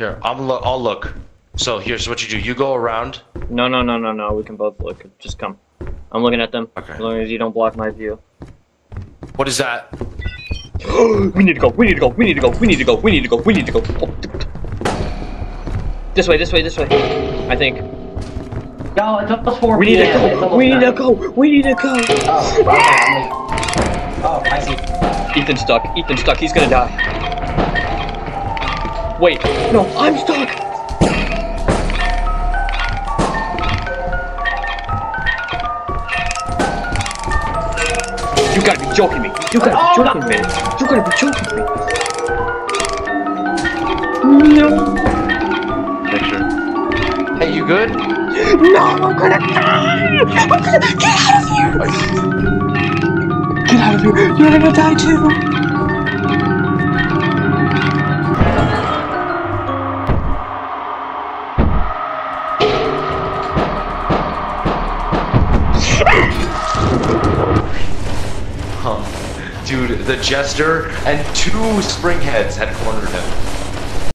Here, I'm look. I'll look. So here's what you do. You go around. No, no, no, no, no. We can both look. Just come. I'm looking at them. Okay. As long as you don't block my view. What is that? we need to go. We need to go. We need to go. We need to go. We need to go. We need to go. Oh. This way. This way. This way. I think. No, it's almost 4 We need to go. We need to go. We need to go. Oh, wow. Oh, I see. Ethan's stuck. Ethan's stuck. He's gonna die. Wait. No, I'm stuck. You gotta be joking me. You gotta Oh, be joking me. You gotta be joking me. No. Picture. Hey, you good? No, I'm gonna die. I'm gonna get out of here. Get out of here. You're gonna die too. Dude, the jester and two Springheads had cornered him.